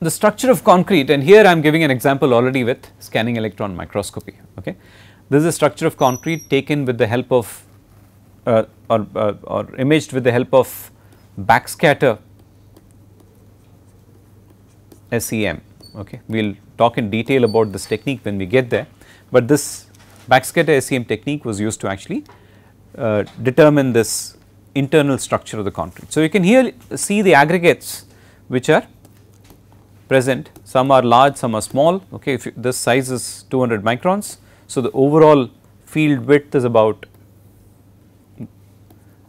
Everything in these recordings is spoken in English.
the structure of concrete and here I am giving an example already with scanning electron microscopy. Okay. This is a structure of concrete taken with the help of uh, or, uh, or imaged with the help of backscatter SEM. Okay. We will talk in detail about this technique when we get there, but this backscatter SEM technique was used to actually uh, determine this internal structure of the concrete. So, you can here see the aggregates which are present some are large some are small okay if you, this size is 200 microns. So, the overall field width is about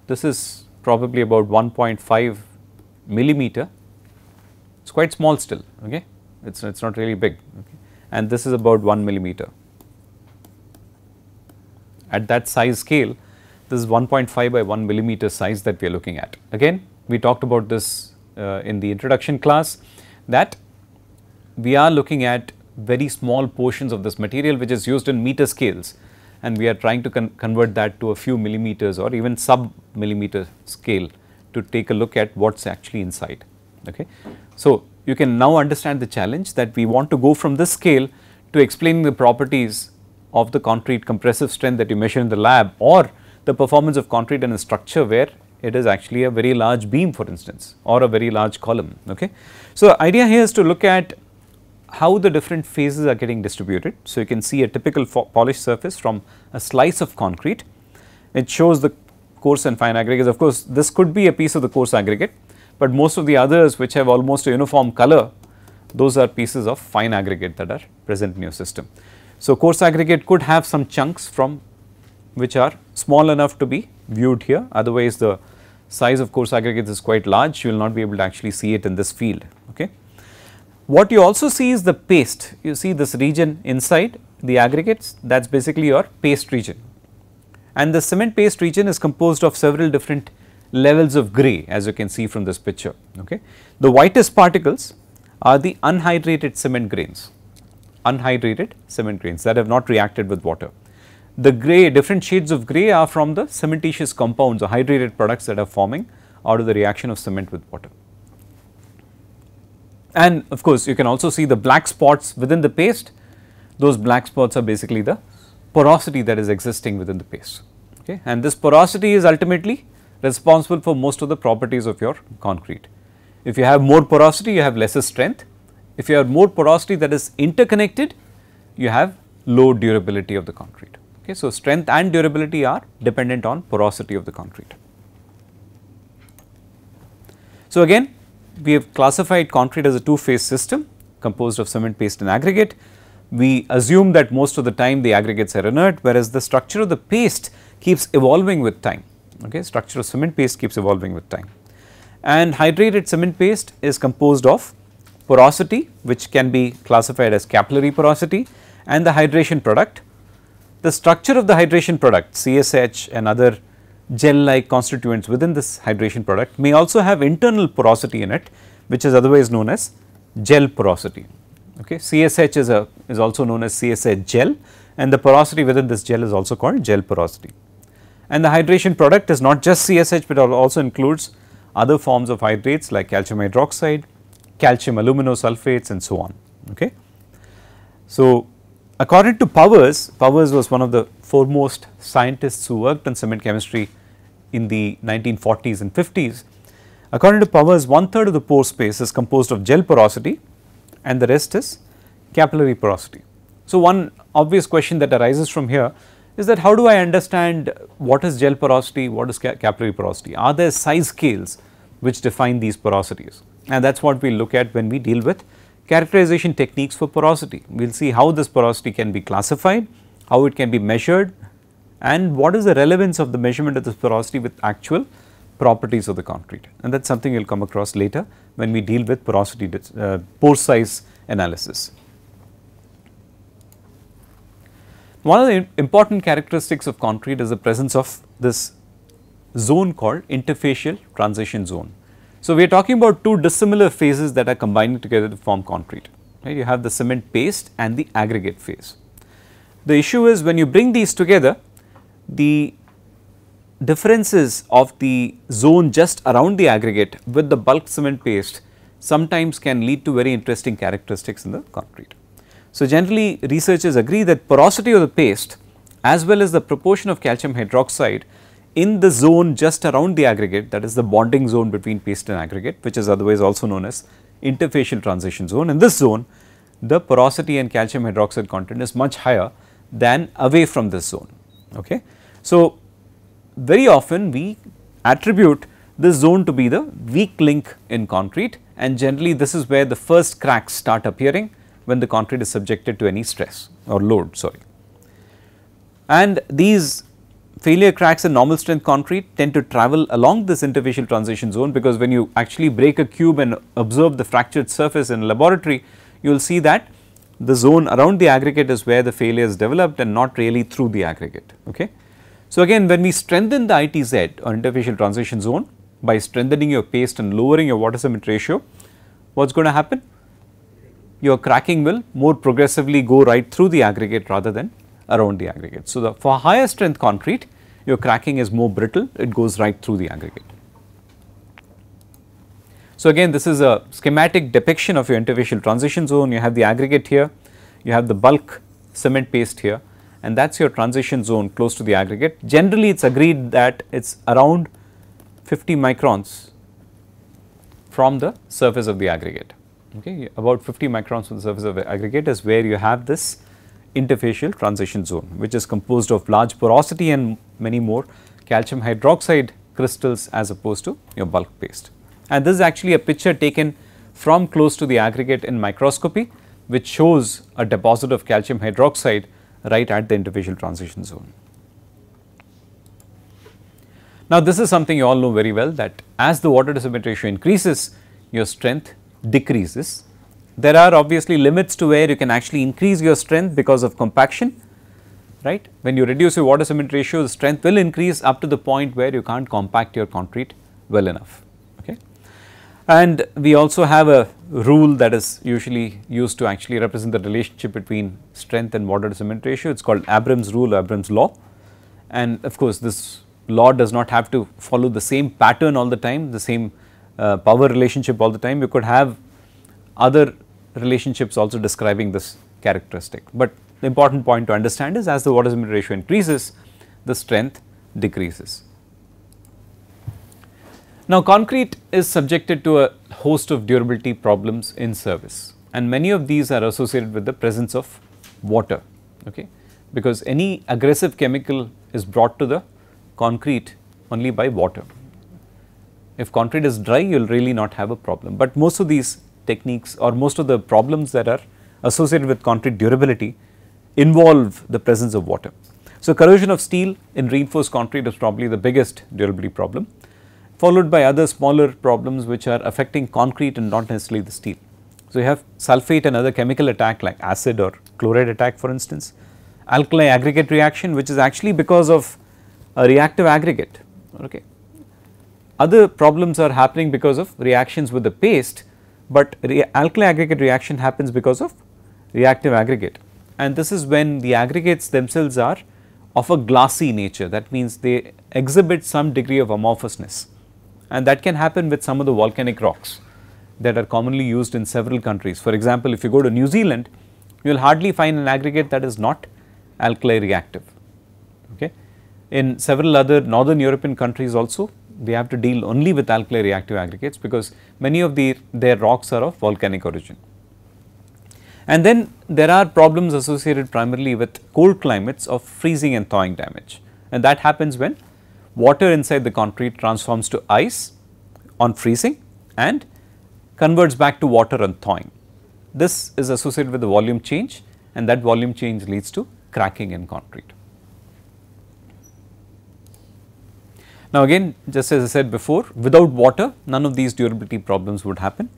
this is probably about 1.5 millimeter it is quite small still okay it is it's not really big okay. and this is about 1 millimeter at that size scale this is 1.5 by 1 millimeter size that we are looking at. Again we talked about this uh, in the introduction class that we are looking at very small portions of this material which is used in meter scales and we are trying to con convert that to a few millimeters or even sub millimeter scale to take a look at what is actually inside. Okay. So, you can now understand the challenge that we want to go from this scale to explaining the properties of the concrete compressive strength that you measure in the lab or the performance of concrete in a structure where it is actually a very large beam for instance or a very large column. Okay. So, the idea here is to look at how the different phases are getting distributed. So, you can see a typical polished surface from a slice of concrete. It shows the coarse and fine aggregates. Of course, this could be a piece of the coarse aggregate, but most of the others which have almost a uniform color, those are pieces of fine aggregate that are present in your system. So, coarse aggregate could have some chunks from which are small enough to be viewed here, otherwise the size of coarse aggregates is quite large, you will not be able to actually see it in this field. Okay. What you also see is the paste, you see this region inside the aggregates that is basically your paste region and the cement paste region is composed of several different levels of grey as you can see from this picture. Okay. The whitest particles are the unhydrated cement grains, unhydrated cement grains that have not reacted with water. The grey different shades of grey are from the cementitious compounds or hydrated products that are forming out of the reaction of cement with water. And of course, you can also see the black spots within the paste, those black spots are basically the porosity that is existing within the paste. Okay. And this porosity is ultimately responsible for most of the properties of your concrete. If you have more porosity, you have lesser strength. If you have more porosity that is interconnected, you have low durability of the concrete. Okay. So, strength and durability are dependent on porosity of the concrete. So, again we have classified concrete as a two phase system composed of cement paste and aggregate. We assume that most of the time the aggregates are inert whereas the structure of the paste keeps evolving with time, okay, structure of cement paste keeps evolving with time. And hydrated cement paste is composed of porosity which can be classified as capillary porosity and the hydration product. The structure of the hydration product CSH and other gel like constituents within this hydration product may also have internal porosity in it which is otherwise known as gel porosity. Okay. CSH is a is also known as CSH gel and the porosity within this gel is also called gel porosity. And the hydration product is not just CSH but also includes other forms of hydrates like calcium hydroxide, calcium aluminosulfates and so on. Okay. So, according to Powers, Powers was one of the foremost scientists who worked on cement chemistry in the 1940s and 50s. According to Powers, one third of the pore space is composed of gel porosity and the rest is capillary porosity. So, one obvious question that arises from here is that how do I understand what is gel porosity, what is ca capillary porosity? Are there size scales which define these porosities? And that is what we look at when we deal with characterization techniques for porosity. We will see how this porosity can be classified, how it can be measured and what is the relevance of the measurement of this porosity with actual properties of the concrete and that is something you will come across later when we deal with porosity uh, pore size analysis. One of the important characteristics of concrete is the presence of this zone called interfacial transition zone. So, we are talking about two dissimilar phases that are combining together to form concrete, right. You have the cement paste and the aggregate phase. The issue is when you bring these together, the differences of the zone just around the aggregate with the bulk cement paste sometimes can lead to very interesting characteristics in the concrete. So, generally researchers agree that porosity of the paste as well as the proportion of calcium hydroxide in the zone just around the aggregate that is the bonding zone between paste and aggregate which is otherwise also known as interfacial transition zone. In this zone the porosity and calcium hydroxide content is much higher than away from this zone. Okay. So, very often we attribute this zone to be the weak link in concrete and generally this is where the first cracks start appearing when the concrete is subjected to any stress or load sorry. And these failure cracks in normal strength concrete tend to travel along this interfacial transition zone because when you actually break a cube and observe the fractured surface in laboratory you will see that the zone around the aggregate is where the failure is developed and not really through the aggregate. Okay. So, again when we strengthen the ITZ or interfacial transition zone by strengthening your paste and lowering your water cement ratio, what is going to happen? Your cracking will more progressively go right through the aggregate rather than around the aggregate. So, the, for higher strength concrete, your cracking is more brittle, it goes right through the aggregate. So, again this is a schematic depiction of your interfacial transition zone, you have the aggregate here, you have the bulk cement paste here and that is your transition zone close to the aggregate. Generally it is agreed that it is around 50 microns from the surface of the aggregate, okay. about 50 microns from the surface of the aggregate is where you have this interfacial transition zone which is composed of large porosity and many more calcium hydroxide crystals as opposed to your bulk paste and this is actually a picture taken from close to the aggregate in microscopy which shows a deposit of calcium hydroxide right at the interfacial transition zone. Now this is something you all know very well that as the water to cement ratio increases your strength decreases. There are obviously limits to where you can actually increase your strength because of compaction right. When you reduce your water cement ratio the strength will increase up to the point where you can't compact your concrete well enough. And we also have a rule that is usually used to actually represent the relationship between strength and water to cement ratio. It is called Abrams' rule, Abrams' law. And of course, this law does not have to follow the same pattern all the time, the same uh, power relationship all the time. You could have other relationships also describing this characteristic. But the important point to understand is as the water cement ratio increases, the strength decreases. Now, concrete is subjected to a host of durability problems in service and many of these are associated with the presence of water okay because any aggressive chemical is brought to the concrete only by water. If concrete is dry you will really not have a problem, but most of these techniques or most of the problems that are associated with concrete durability involve the presence of water. So, corrosion of steel in reinforced concrete is probably the biggest durability problem followed by other smaller problems which are affecting concrete and not necessarily the steel. So, you have sulphate and other chemical attack like acid or chloride attack for instance, alkali aggregate reaction which is actually because of a reactive aggregate. Okay. Other problems are happening because of reactions with the paste, but alkali aggregate reaction happens because of reactive aggregate and this is when the aggregates themselves are of a glassy nature that means they exhibit some degree of amorphousness and that can happen with some of the volcanic rocks that are commonly used in several countries. For example, if you go to New Zealand, you will hardly find an aggregate that is not alkali reactive. Okay. In several other northern European countries also, they have to deal only with alkali reactive aggregates because many of the, their rocks are of volcanic origin. And then there are problems associated primarily with cold climates of freezing and thawing damage and that happens when water inside the concrete transforms to ice on freezing and converts back to water on thawing. This is associated with the volume change and that volume change leads to cracking in concrete. Now again just as I said before without water none of these durability problems would happen.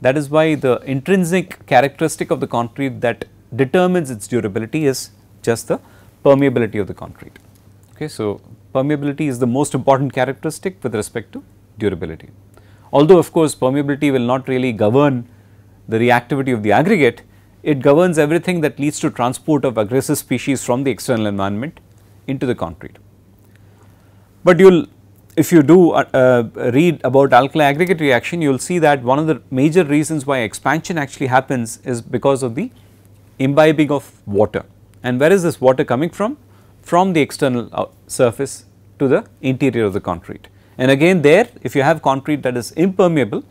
That is why the intrinsic characteristic of the concrete that determines its durability is just the permeability of the concrete. Okay, so permeability is the most important characteristic with respect to durability. Although of course permeability will not really govern the reactivity of the aggregate, it governs everything that leads to transport of aggressive species from the external environment into the concrete. But you will if you do uh, uh, read about alkali aggregate reaction, you will see that one of the major reasons why expansion actually happens is because of the imbibing of water. And where is this water coming from? From the external uh, surface to the interior of the concrete. And again there if you have concrete that is impermeable,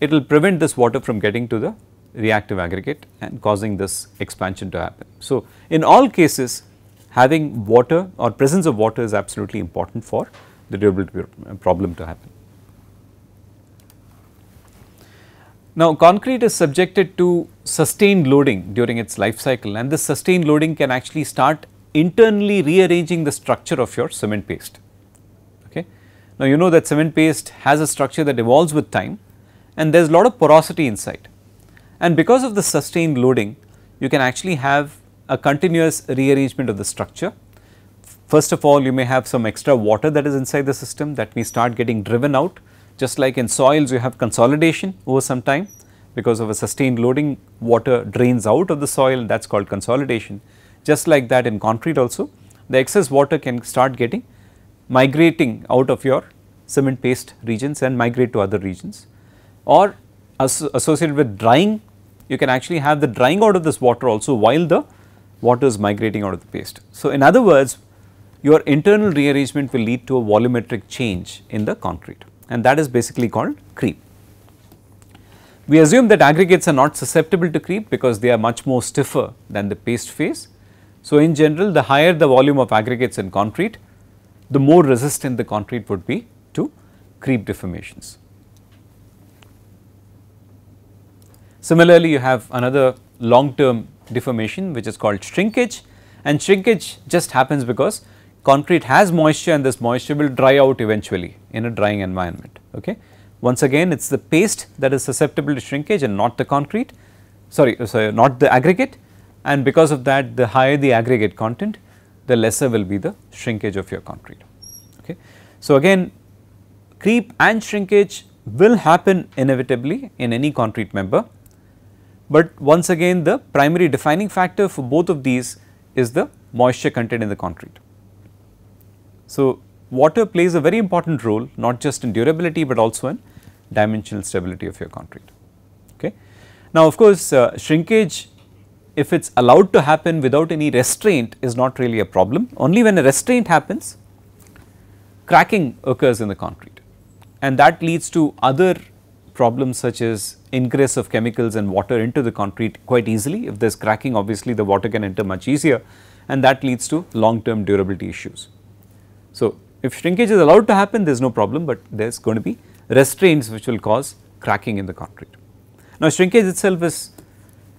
it will prevent this water from getting to the reactive aggregate and causing this expansion to happen. So, in all cases having water or presence of water is absolutely important for the durability problem to happen. Now, concrete is subjected to sustained loading during its life cycle and this sustained loading can actually start internally rearranging the structure of your cement paste. Okay. Now, you know that cement paste has a structure that evolves with time and there is a lot of porosity inside and because of the sustained loading you can actually have a continuous rearrangement of the structure. First of all you may have some extra water that is inside the system that may start getting driven out just like in soils you have consolidation over some time because of a sustained loading water drains out of the soil that is called consolidation. Just like that in concrete also the excess water can start getting migrating out of your cement paste regions and migrate to other regions or as associated with drying you can actually have the drying out of this water also while the water is migrating out of the paste. So, in other words your internal rearrangement will lead to a volumetric change in the concrete and that is basically called creep. We assume that aggregates are not susceptible to creep because they are much more stiffer than the paste phase. So, in general the higher the volume of aggregates in concrete, the more resistant the concrete would be to creep deformations. Similarly, you have another long term deformation which is called shrinkage and shrinkage just happens because concrete has moisture and this moisture will dry out eventually in a drying environment. Okay. Once again it is the paste that is susceptible to shrinkage and not the concrete sorry, sorry not the aggregate and because of that the higher the aggregate content the lesser will be the shrinkage of your concrete. Okay. So, again creep and shrinkage will happen inevitably in any concrete member, but once again the primary defining factor for both of these is the moisture content in the concrete. So, water plays a very important role not just in durability, but also in dimensional stability of your concrete. Okay. Now, of course, uh, shrinkage if it is allowed to happen without any restraint is not really a problem. Only when a restraint happens, cracking occurs in the concrete and that leads to other problems such as ingress of chemicals and water into the concrete quite easily. If there is cracking obviously the water can enter much easier and that leads to long term durability issues. So, if shrinkage is allowed to happen there is no problem, but there is going to be restraints which will cause cracking in the concrete. Now, shrinkage itself is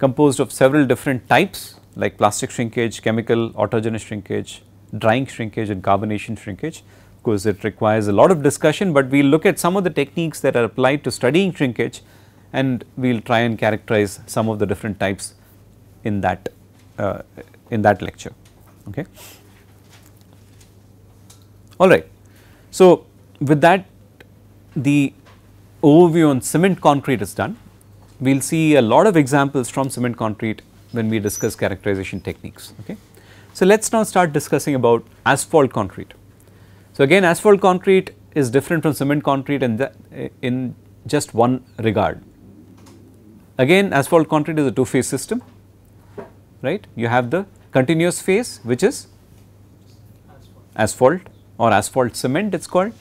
composed of several different types like plastic shrinkage, chemical autogenous shrinkage, drying shrinkage and carbonation shrinkage. Of course, it requires a lot of discussion, but we will look at some of the techniques that are applied to studying shrinkage and we will try and characterize some of the different types in that uh, in that lecture. Okay. All right. So, with that the overview on cement concrete is done. We will see a lot of examples from cement concrete when we discuss characterization techniques. Okay. So, let us now start discussing about asphalt concrete. So, again asphalt concrete is different from cement concrete in, in just one regard. Again asphalt concrete is a two phase system, right. You have the continuous phase which is asphalt or asphalt cement it is called.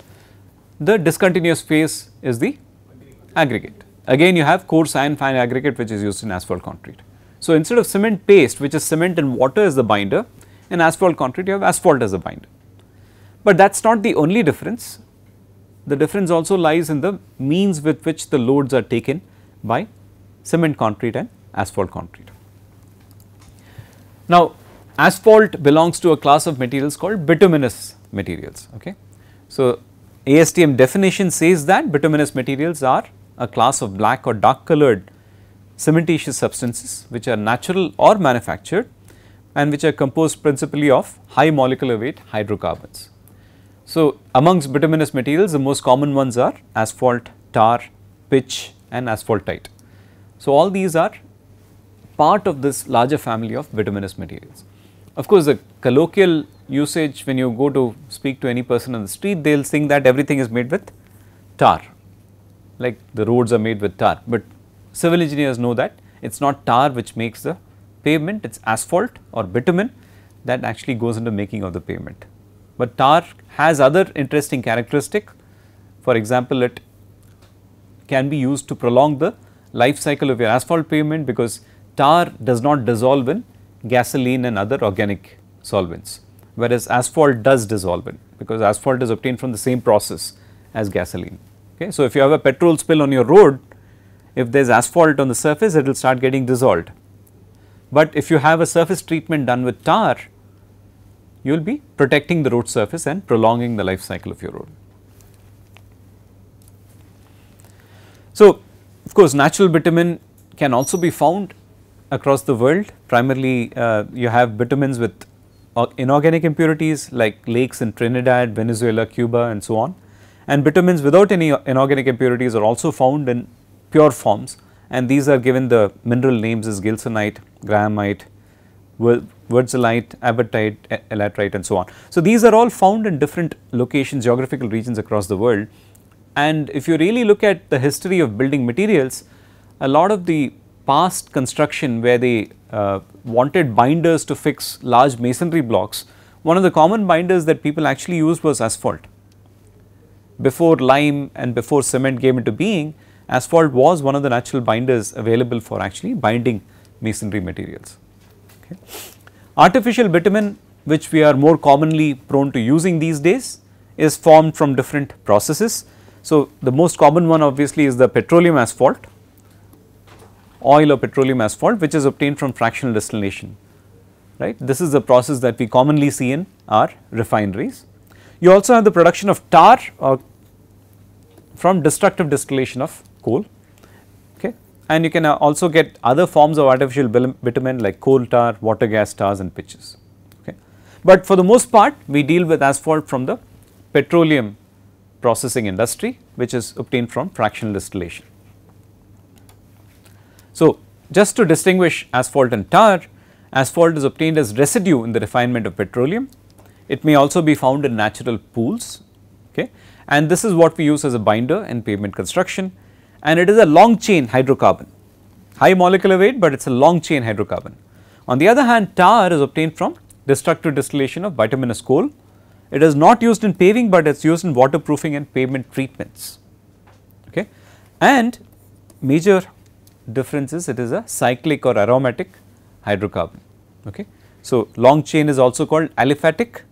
The discontinuous phase is the aggregate. Again you have coarse iron fine aggregate which is used in asphalt concrete. So, instead of cement paste which is cement and water as the binder, in asphalt concrete you have asphalt as a binder. But that is not the only difference, the difference also lies in the means with which the loads are taken by cement concrete and asphalt concrete. Now, asphalt belongs to a class of materials called bituminous materials. Okay. So, ASTM definition says that bituminous materials are a class of black or dark colored cementitious substances which are natural or manufactured and which are composed principally of high molecular weight hydrocarbons. So, amongst bituminous materials the most common ones are asphalt, tar, pitch and asphaltite. So, all these are part of this larger family of bituminous materials. of course, the colloquial usage when you go to speak to any person on the street, they will think that everything is made with tar, like the roads are made with tar, but civil engineers know that it is not tar which makes the pavement, it is asphalt or bitumen that actually goes into making of the pavement. But tar has other interesting characteristic, for example, it can be used to prolong the life cycle of your asphalt pavement because tar does not dissolve in gasoline and other organic solvents, whereas asphalt does dissolve in because asphalt is obtained from the same process as gasoline. Okay. So, if you have a petrol spill on your road, if there is asphalt on the surface, it will start getting dissolved. But if you have a surface treatment done with tar, you will be protecting the road surface and prolonging the life cycle of your road. So, of course, natural bitumen can also be found across the world primarily uh, you have bitumens with inorganic impurities like lakes in Trinidad, Venezuela, Cuba and so on and bitumens without any inorganic impurities are also found in pure forms and these are given the mineral names as gilsonite, grahamite, wurtzilite, apatite, elaterite and so on. So, these are all found in different locations geographical regions across the world and if you really look at the history of building materials a lot of the past construction where they uh, wanted binders to fix large masonry blocks, one of the common binders that people actually used was asphalt. Before lime and before cement came into being, asphalt was one of the natural binders available for actually binding masonry materials. Okay. Artificial bitumen which we are more commonly prone to using these days is formed from different processes. So, the most common one obviously is the petroleum asphalt oil or petroleum asphalt which is obtained from fractional distillation right. This is the process that we commonly see in our refineries. You also have the production of tar or from destructive distillation of coal okay and you can uh, also get other forms of artificial bitumen like coal tar, water gas tars and pitches okay. But for the most part we deal with asphalt from the petroleum processing industry which is obtained from fractional distillation. So, just to distinguish asphalt and tar, asphalt is obtained as residue in the refinement of petroleum. It may also be found in natural pools okay and this is what we use as a binder in pavement construction and it is a long chain hydrocarbon, high molecular weight but it is a long chain hydrocarbon. On the other hand tar is obtained from destructive distillation of bituminous coal. It is not used in paving but it is used in waterproofing and pavement treatments okay and major difference is it is a cyclic or aromatic hydrocarbon. Okay. So, long chain is also called aliphatic,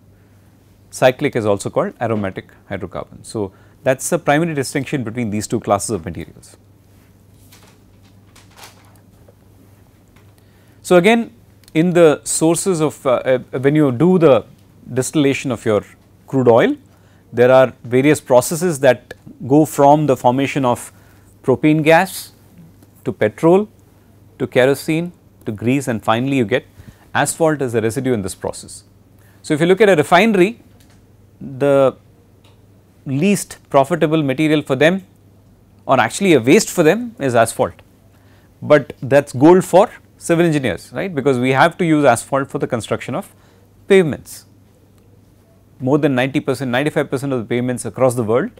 cyclic is also called aromatic hydrocarbon. So, that is the primary distinction between these two classes of materials. So, again in the sources of uh, uh, when you do the distillation of your crude oil, there are various processes that go from the formation of propane gas to petrol, to kerosene, to grease and finally you get asphalt as a residue in this process. So, if you look at a refinery, the least profitable material for them or actually a waste for them is asphalt, but that is gold for civil engineers right because we have to use asphalt for the construction of pavements. More than 90 percent 95 percent of the pavements across the world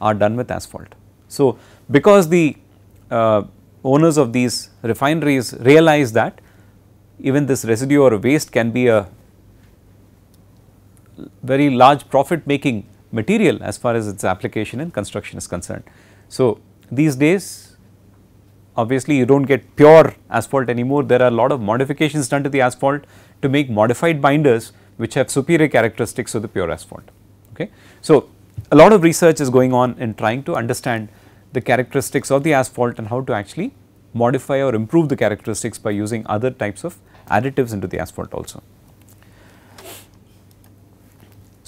are done with asphalt. So, because the uh, owners of these refineries realize that even this residue or waste can be a very large profit making material as far as its application in construction is concerned. So, these days obviously you do not get pure asphalt anymore there are a lot of modifications done to the asphalt to make modified binders which have superior characteristics of the pure asphalt. Okay. So, a lot of research is going on in trying to understand the characteristics of the asphalt and how to actually modify or improve the characteristics by using other types of additives into the asphalt also.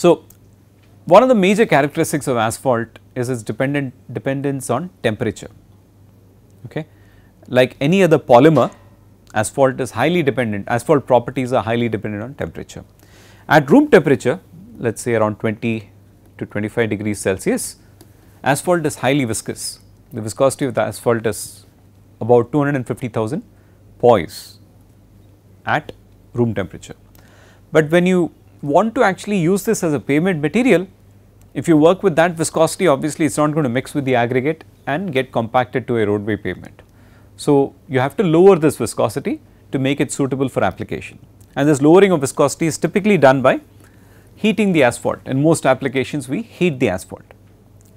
So, one of the major characteristics of asphalt is its dependent dependence on temperature. Okay. Like any other polymer, asphalt is highly dependent, asphalt properties are highly dependent on temperature. At room temperature, let us say around 20 to 25 degrees Celsius, asphalt is highly viscous. The viscosity of the asphalt is about 250,000 poise at room temperature. But when you want to actually use this as a pavement material, if you work with that viscosity obviously it is not going to mix with the aggregate and get compacted to a roadway pavement. So, you have to lower this viscosity to make it suitable for application and this lowering of viscosity is typically done by heating the asphalt. In most applications we heat the asphalt,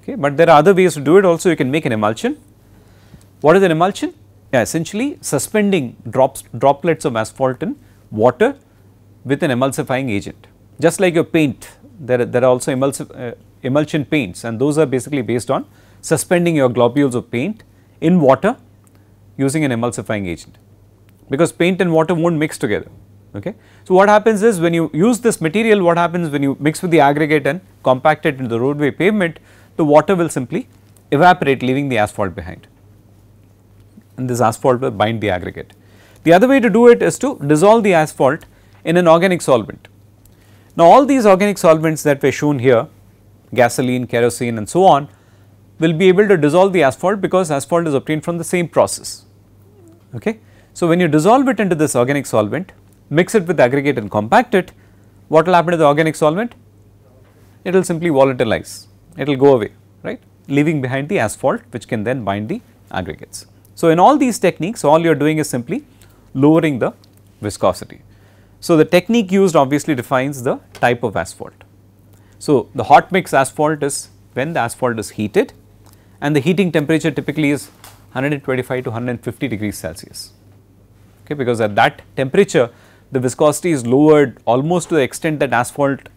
okay. but there are other ways to do it also you can make an emulsion. What is an emulsion? Yeah, essentially suspending drops droplets of asphalt in water with an emulsifying agent. Just like your paint, there, there are also uh, emulsion paints and those are basically based on suspending your globules of paint in water using an emulsifying agent because paint and water not mix together. Okay. So, what happens is when you use this material what happens when you mix with the aggregate and compact it into the roadway pavement the water will simply evaporate leaving the asphalt behind and this asphalt will bind the aggregate. The other way to do it is to dissolve the asphalt in an organic solvent. Now, all these organic solvents that were shown here gasoline, kerosene and so on will be able to dissolve the asphalt because asphalt is obtained from the same process. Okay. So, when you dissolve it into this organic solvent, mix it with aggregate and compact it, what will happen to the organic solvent? It will simply volatilize, it will go away, right, leaving behind the asphalt which can then bind the aggregates. So, in all these techniques, all you are doing is simply lowering the viscosity. So, the technique used obviously defines the type of asphalt. So, the hot mix asphalt is when the asphalt is heated and the heating temperature typically is 125 to 150 degrees Celsius okay, because at that temperature the viscosity is lowered almost to the extent that asphalt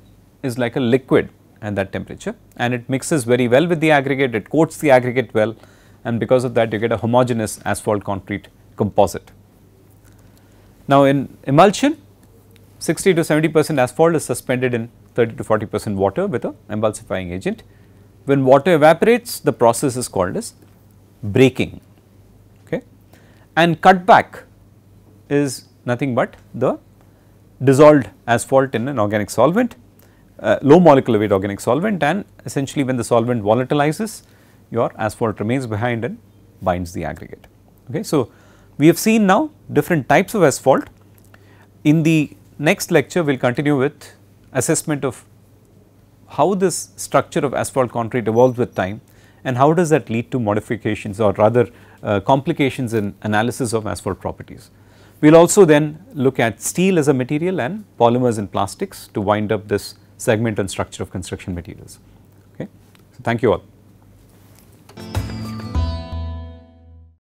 is like a liquid at that temperature and it mixes very well with the aggregate, it coats the aggregate well and because of that you get a homogeneous asphalt concrete composite. Now in emulsion 60 to 70 percent asphalt is suspended in 30 to 40 percent water with a emulsifying agent. When water evaporates the process is called as breaking okay and cutback is nothing but the dissolved asphalt in an organic solvent uh, low molecular weight organic solvent and essentially when the solvent volatilizes your asphalt remains behind and binds the aggregate. Okay. So, we have seen now different types of asphalt in the Next lecture we will continue with assessment of how this structure of asphalt concrete evolves with time and how does that lead to modifications or rather uh, complications in analysis of asphalt properties. We will also then look at steel as a material and polymers and plastics to wind up this segment on structure of construction materials. Okay. So, thank you all.